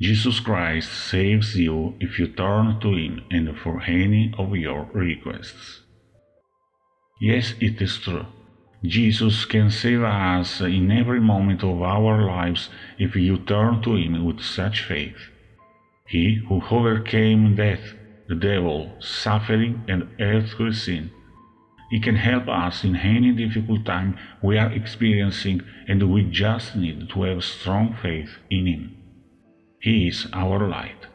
Jesus Christ saves you if you turn to Him and for any of your requests. Yes, it is true. Jesus can save us in every moment of our lives if you turn to Him with such faith. He who overcame death, the devil, suffering, and earthly sin. He can help us in any difficult time we are experiencing, and we just need to have strong faith in Him. He is our light,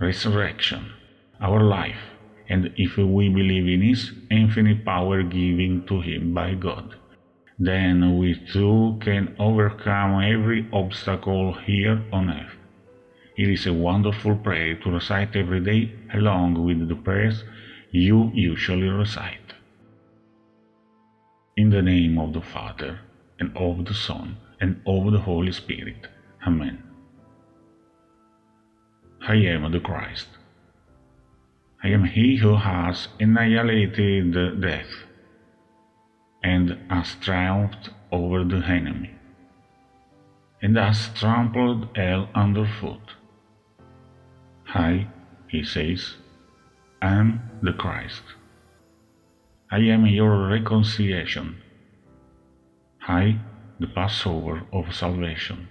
resurrection, our life, and if we believe in His infinite power given to Him by God, then we too can overcome every obstacle here on earth. It is a wonderful prayer to recite every day along with the prayers you usually recite. In the name of the Father, and of the Son, and of the Holy Spirit. Amen. I am the Christ. I am he who has annihilated death and has triumphed over the enemy and has trampled hell underfoot. I, he says, am the Christ. I am your reconciliation. I, the Passover of salvation.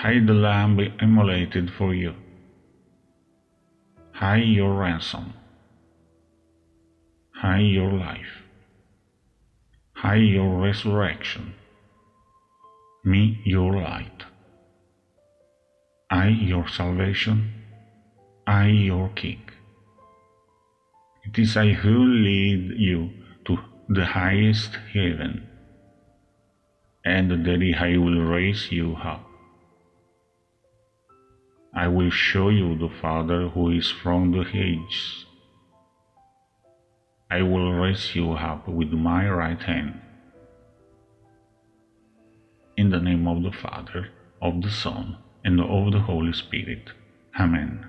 I, the Lamb be immolated for you. I, your ransom. I, your life. I, your resurrection. Me, your light. I, your salvation. I, your King. It is I who lead you to the highest heaven, and that I will raise you up. I will show you the Father who is from the ages. I will raise you up with my right hand. In the name of the Father, of the Son, and of the Holy Spirit. Amen.